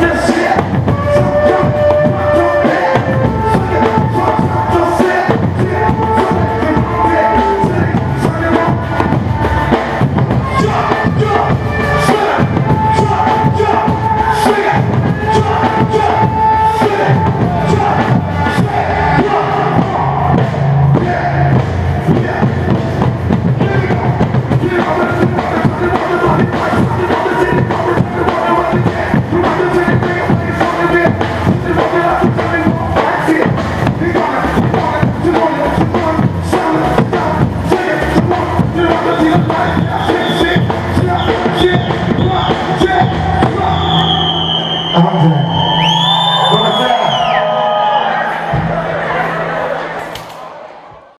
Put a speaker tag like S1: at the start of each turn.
S1: this year. I'm